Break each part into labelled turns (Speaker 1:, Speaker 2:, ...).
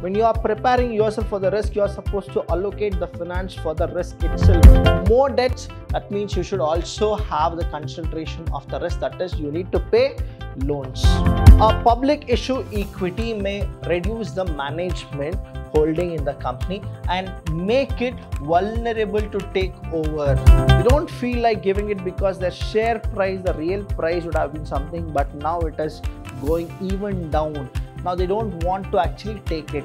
Speaker 1: when you are preparing yourself for the risk, you are supposed to allocate the finance for the risk itself. More debts, that means you should also have the concentration of the risk. That is, you need to pay loans. A public issue equity may reduce the management holding in the company and make it vulnerable to take over. They don't feel like giving it because their share price, the real price would have been something, but now it is going even down. Now they don't want to actually take it.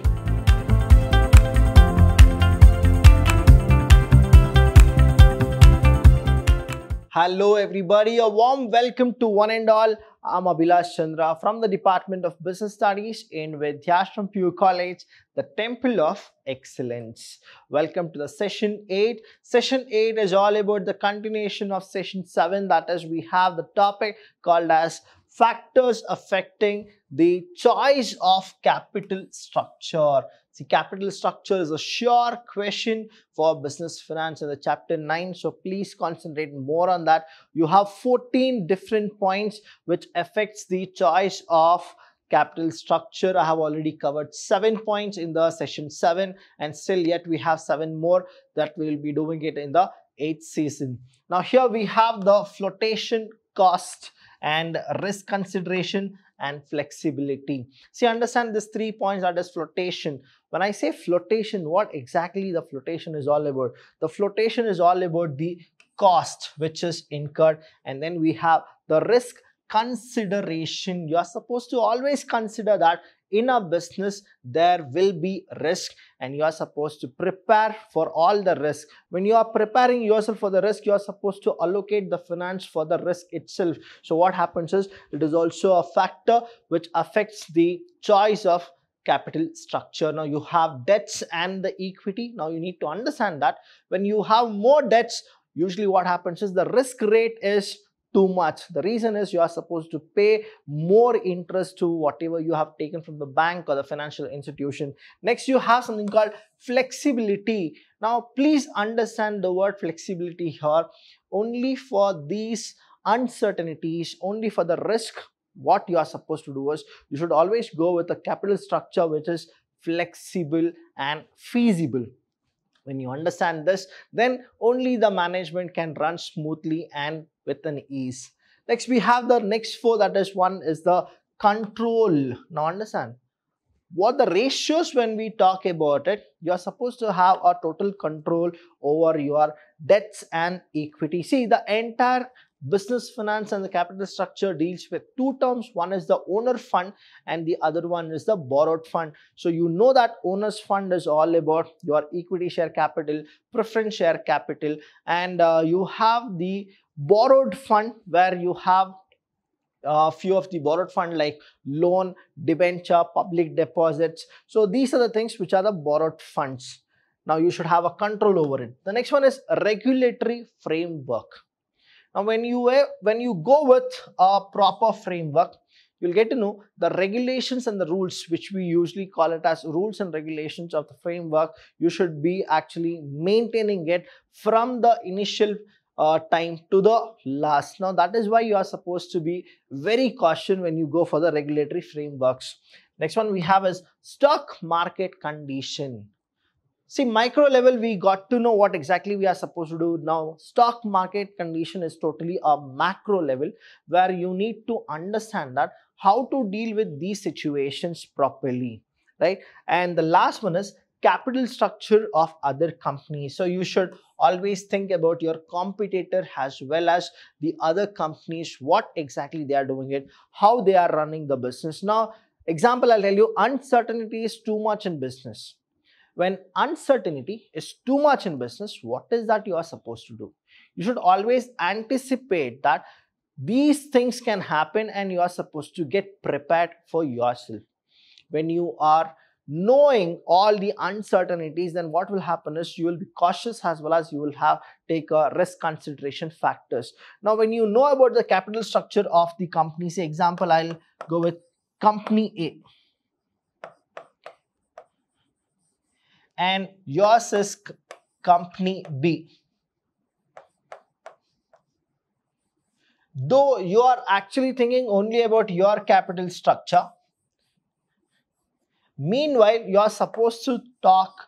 Speaker 1: Hello, everybody. A warm welcome to one and all. I'm Abhilash Chandra from the Department of Business Studies in Vidhyaashram Pure College, the Temple of Excellence. Welcome to the session 8. Session 8 is all about the continuation of session 7. That is, we have the topic called as factors affecting the choice of capital structure. See, capital structure is a sure question for business finance in the chapter 9. So please concentrate more on that. You have 14 different points which affects the choice of capital structure. I have already covered seven points in the session seven and still yet we have seven more that we will be doing it in the eighth season. Now here we have the flotation cost and risk consideration and flexibility. See, understand these three points are just flotation. When I say flotation, what exactly the flotation is all about? The flotation is all about the cost which is incurred and then we have the risk consideration. You are supposed to always consider that in a business there will be risk and you are supposed to prepare for all the risk. When you are preparing yourself for the risk you are supposed to allocate the finance for the risk itself. So what happens is it is also a factor which affects the choice of capital structure. Now you have debts and the equity. Now you need to understand that when you have more debts usually what happens is the risk rate is too much. The reason is you are supposed to pay more interest to whatever you have taken from the bank or the financial institution. Next, you have something called flexibility. Now, please understand the word flexibility here only for these uncertainties, only for the risk. What you are supposed to do is you should always go with a capital structure which is flexible and feasible. When you understand this, then only the management can run smoothly and with an ease. Next, we have the next four that is one is the control. Now understand what the ratios when we talk about it, you are supposed to have a total control over your debts and equity. See, the entire business finance and the capital structure deals with two terms one is the owner fund and the other one is the borrowed fund so you know that owner's fund is all about your equity share capital preference share capital and uh, you have the borrowed fund where you have a uh, few of the borrowed fund like loan debenture public deposits. So these are the things which are the borrowed funds. Now you should have a control over it. The next one is regulatory framework. Now, when you when you go with a proper framework, you'll get to know the regulations and the rules, which we usually call it as rules and regulations of the framework. You should be actually maintaining it from the initial uh, time to the last. Now, that is why you are supposed to be very cautious when you go for the regulatory frameworks. Next one we have is stock market condition. See, micro level, we got to know what exactly we are supposed to do. Now, stock market condition is totally a macro level where you need to understand that how to deal with these situations properly, right? And the last one is capital structure of other companies. So you should always think about your competitor as well as the other companies, what exactly they are doing it, how they are running the business. Now, example, I'll tell you, uncertainty is too much in business when uncertainty is too much in business, what is that you are supposed to do? You should always anticipate that these things can happen and you are supposed to get prepared for yourself. When you are knowing all the uncertainties, then what will happen is you will be cautious as well as you will have take a risk consideration factors. Now, when you know about the capital structure of the company, say example, I'll go with company A and yours is company B. Though you are actually thinking only about your capital structure, Meanwhile, you are supposed to talk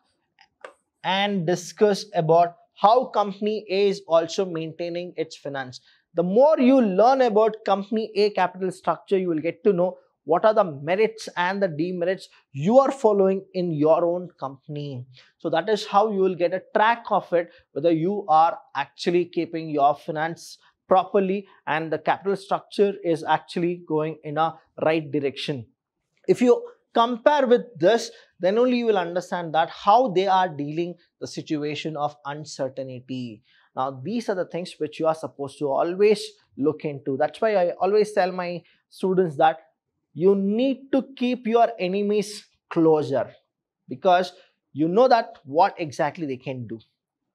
Speaker 1: and discuss about how company A is also maintaining its finance. The more you learn about company A capital structure, you will get to know what are the merits and the demerits you are following in your own company. So that is how you will get a track of it, whether you are actually keeping your finance properly and the capital structure is actually going in a right direction. If you compare with this, then only you will understand that how they are dealing the situation of uncertainty. Now, these are the things which you are supposed to always look into. That's why I always tell my students that you need to keep your enemies closer because you know that what exactly they can do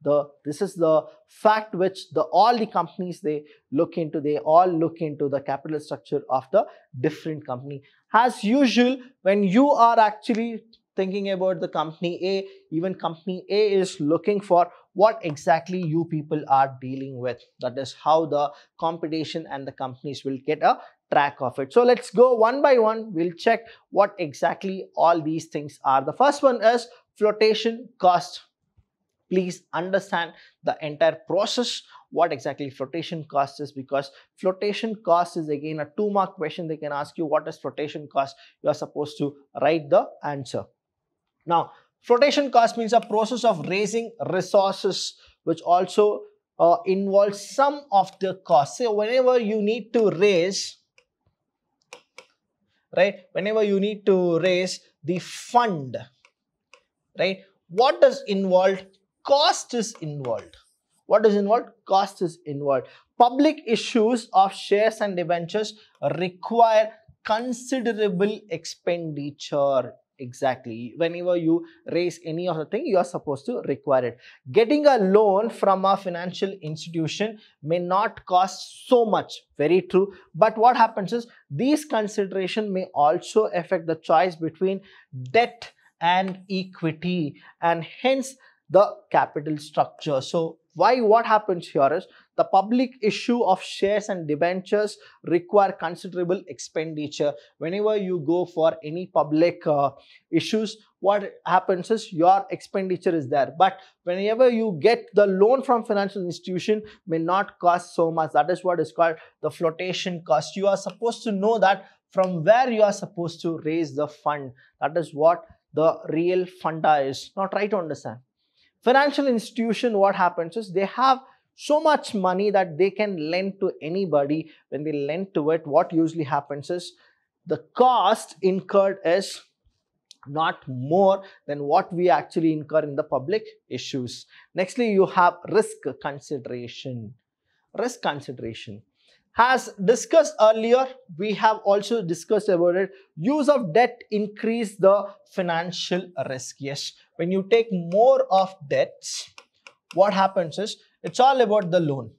Speaker 1: the this is the fact which the all the companies they look into they all look into the capital structure of the different company. As usual when you are actually thinking about the company a even company a is looking for what exactly you people are dealing with. That is how the competition and the companies will get a track of it. So let's go one by one. We'll check what exactly all these things are. The first one is flotation cost please understand the entire process what exactly flotation cost is because flotation cost is again a two mark question they can ask you what is flotation cost? You are supposed to write the answer. Now flotation cost means a process of raising resources which also uh, involves some of the costs so whenever you need to raise right whenever you need to raise the fund right what does involved cost is involved. What is involved? Cost is involved. Public issues of shares and debentures require considerable expenditure exactly whenever you raise any of the thing you are supposed to require it getting a loan from a financial institution may not cost so much very true but what happens is these consideration may also affect the choice between debt and equity and hence the capital structure. So why what happens here is the public issue of shares and debentures require considerable expenditure. Whenever you go for any public uh, issues, what happens is your expenditure is there. But whenever you get the loan from financial institution may not cost so much. That is what is called the flotation cost. You are supposed to know that from where you are supposed to raise the fund. That is what the real funda is. Now try to understand financial institution what happens is they have so much money that they can lend to anybody. When they lend to it what usually happens is the cost incurred is not more than what we actually incur in the public issues. Nextly you have risk consideration. Risk consideration as discussed earlier, we have also discussed about it. Use of debt increase the financial risk. Yes, when you take more of debts, what happens is it's all about the loan.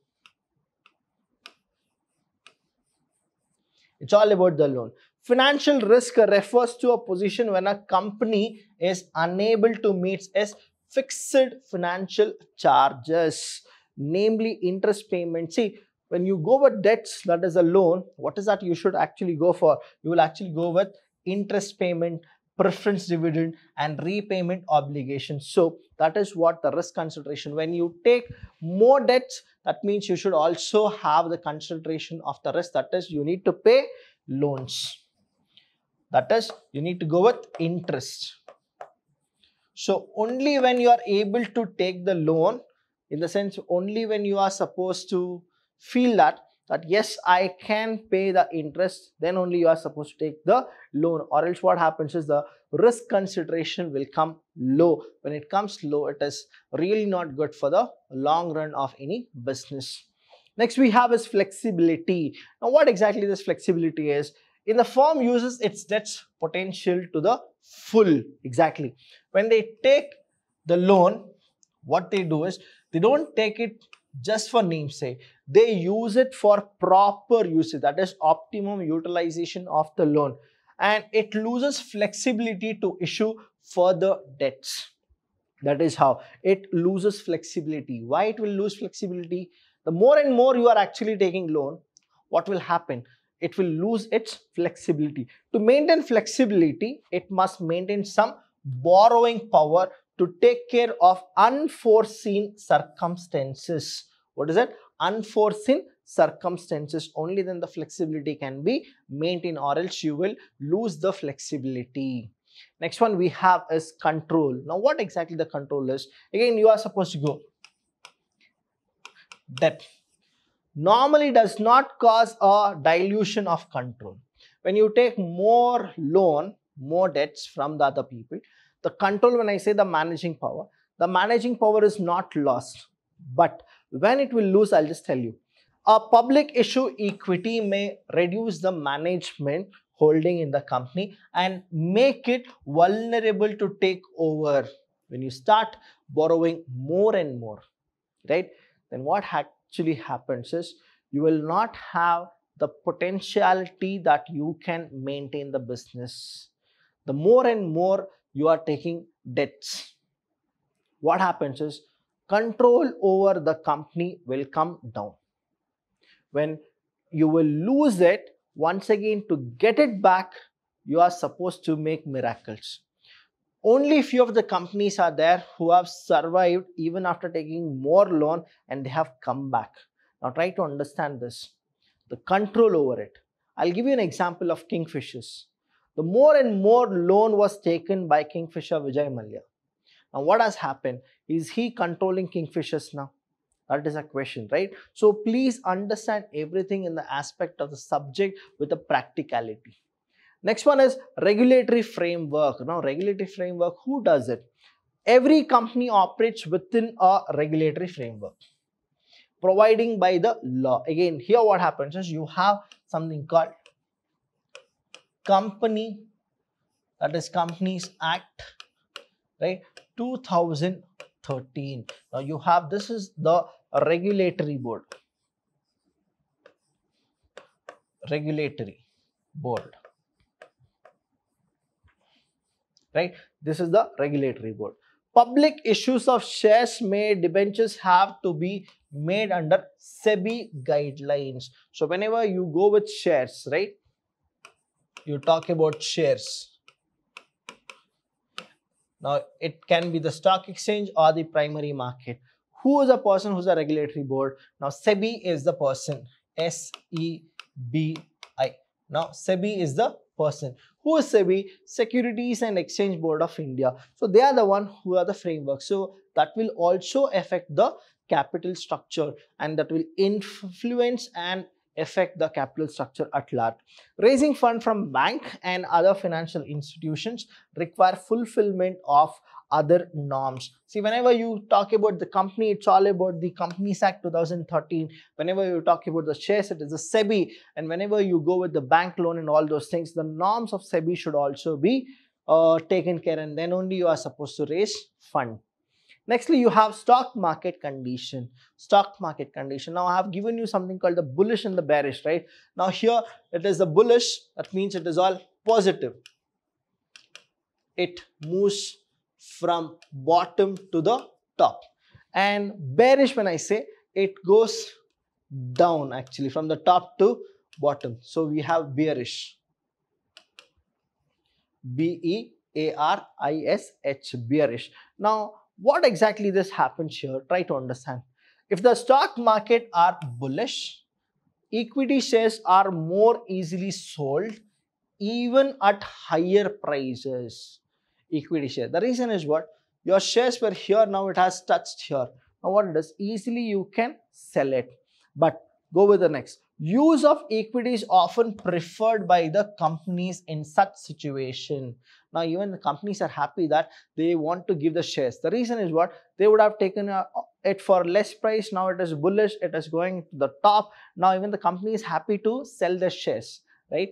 Speaker 1: It's all about the loan. Financial risk refers to a position when a company is unable to meet its fixed financial charges, namely interest payments. See, when you go with debts that is a loan what is that you should actually go for? You will actually go with interest payment preference dividend and repayment obligation. so that is what the risk consideration. When you take more debts that means you should also have the consideration of the risk. That is you need to pay loans. That is you need to go with interest. So only when you are able to take the loan in the sense only when you are supposed to feel that that yes i can pay the interest then only you are supposed to take the loan. Or else what happens is the risk consideration will come low. When it comes low it is really not good for the long run of any business. Next we have is flexibility. Now what exactly this flexibility is? In the firm uses its debts potential to the full. Exactly. When they take the loan what they do is they don't take it just for namesake they use it for proper usage that is optimum utilization of the loan. And it loses flexibility to issue further debts. That is how. It loses flexibility. Why it will lose flexibility? The more and more you are actually taking loan what will happen? It will lose its flexibility. To maintain flexibility, it must maintain some borrowing power to take care of unforeseen circumstances. What is that? Unforeseen circumstances. Only then the flexibility can be maintained or else you will lose the flexibility. Next one we have is control. Now what exactly the control is? Again you are supposed to go debt normally does not cause a dilution of control. When you take more loan, more debts from the other people, the control when I say the managing power, the managing power is not lost. But when it will lose, I'll just tell you. A public issue equity may reduce the management holding in the company and make it vulnerable to take over. When you start borrowing more and more, right? Then what actually happens is you will not have the potentiality that you can maintain the business. The more and more you are taking debts, what happens is control over the company will come down. When you will lose it, once again to get it back, you are supposed to make miracles. Only few of the companies are there who have survived even after taking more loan and they have come back. Now try to understand this, the control over it. I'll give you an example of kingfishers. The more and more loan was taken by Kingfisher Vijay Mallya. Now what has happened? Is he controlling kingfishers now? That is a question, right? So please understand everything in the aspect of the subject with a practicality. Next one is regulatory framework. Now regulatory framework, who does it? Every company operates within a regulatory framework providing by the law. Again, here what happens is you have something called Company, that is Companies Act, right? 2013. Now you have, this is the regulatory board. Regulatory board. Right? This is the regulatory board public issues of shares made debentures have to be made under SEBI guidelines. So whenever you go with shares, right, you talk about shares. Now it can be the stock exchange or the primary market. Who is a person who's a regulatory board? Now SEBI is the person. S-E-B-I. Now SEBI is the person. Who is SEBI? Securities and Exchange Board of India. So they are the one who are the framework. So that will also affect the capital structure and that will influence and affect the capital structure at large. Raising fund from bank and other financial institutions require fulfillment of other norms. See, whenever you talk about the company, it's all about the Companies Act 2013. Whenever you talk about the shares, it is the SEBI. And whenever you go with the bank loan and all those things, the norms of SEBI should also be uh, taken care and then only you are supposed to raise fund. Nextly, you have stock market condition. Stock market condition. Now, I have given you something called the bullish and the bearish, right? Now, here it is the bullish. That means it is all positive. It moves from bottom to the top. And bearish when I say it goes down actually from the top to bottom. So we have bearish. B-E-A-R-I-S-H bearish. Now what exactly this happens here? Try to understand. If the stock market are bullish, equity shares are more easily sold even at higher prices equity share. The reason is what? Your shares were here, now it has touched here. Now what it is, easily you can sell it. But go with the next. Use of equity is often preferred by the companies in such situation. Now even the companies are happy that they want to give the shares. The reason is what? They would have taken uh, it for less price. Now it is bullish. It is going to the top. Now even the company is happy to sell the shares, right?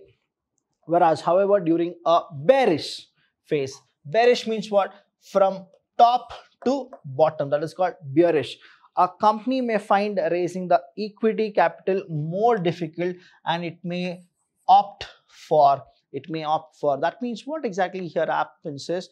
Speaker 1: Whereas, however, during a bearish phase, Bearish means what? From top to bottom. That is called bearish. A company may find raising the equity capital more difficult and it may opt for, it may opt for. That means what exactly here happens is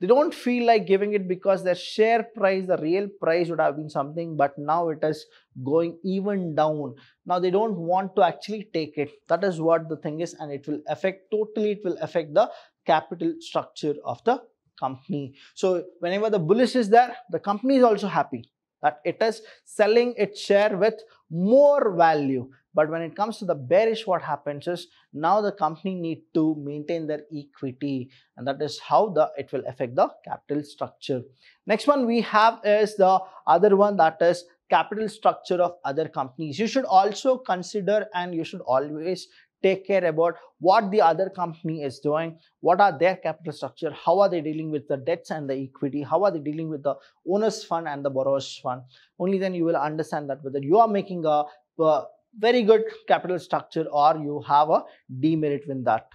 Speaker 1: they don't feel like giving it because their share price the real price would have been something but now it is going even down. Now they don't want to actually take it. That is what the thing is and it will affect totally it will affect the capital structure of the company. So whenever the bullish is there the company is also happy that it is selling its share with more value but when it comes to the bearish, what happens is now the company need to maintain their equity and that is how the it will affect the capital structure. Next one we have is the other one that is capital structure of other companies. You should also consider and you should always take care about what the other company is doing, what are their capital structure, how are they dealing with the debts and the equity, how are they dealing with the owner's fund and the borrower's fund. Only then you will understand that whether you are making a, a very good capital structure or you have a demerit with that.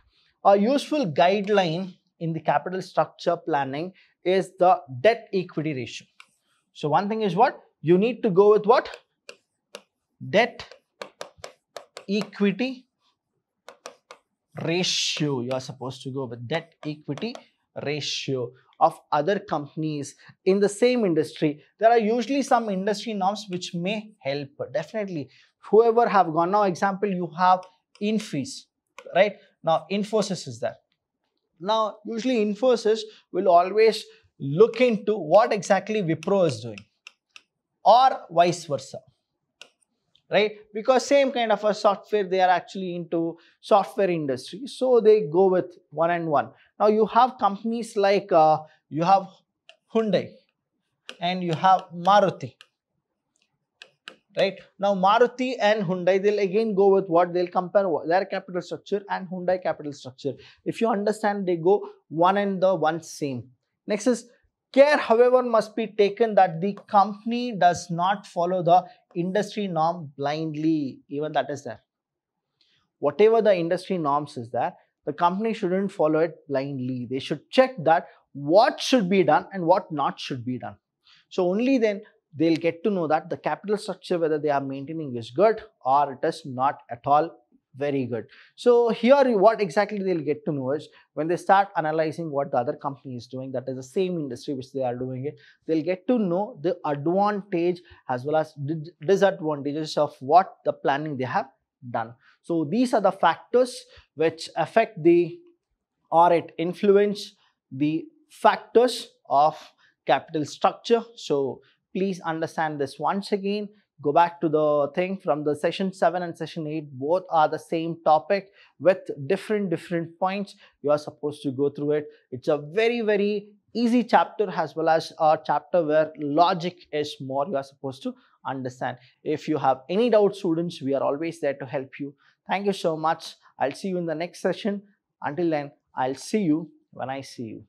Speaker 1: A useful guideline in the capital structure planning is the debt equity ratio. So one thing is what? You need to go with what? Debt equity ratio. You are supposed to go with debt equity ratio of other companies in the same industry. There are usually some industry norms which may help. Definitely, whoever have gone now, example, you have Infosys, right? Now, Infosys is there. Now, usually Infosys will always look into what exactly Wipro is doing or vice versa right? Because same kind of a software they are actually into software industry. So they go with one and one. Now you have companies like uh, you have Hyundai and you have Maruti right? Now Maruti and Hyundai they'll again go with what they'll compare their capital structure and Hyundai capital structure. If you understand they go one and the one same. Next is care however must be taken that the company does not follow the industry norm blindly. Even that is there. Whatever the industry norms is there the company shouldn't follow it blindly. They should check that what should be done and what not should be done. So only then they'll get to know that the capital structure whether they are maintaining is good or it is not at all very good. So here what exactly they'll get to know is when they start analyzing what the other company is doing that is the same industry which they are doing it they'll get to know the advantage as well as disadvantages of what the planning they have done. So these are the factors which affect the or it influence the factors of capital structure. So please understand this once again go back to the thing from the session 7 and session 8 both are the same topic with different different points. You are supposed to go through it. It's a very very easy chapter as well as a chapter where logic is more you are supposed to understand. If you have any doubt students we are always there to help you. Thank you so much. I'll see you in the next session. Until then i'll see you when i see you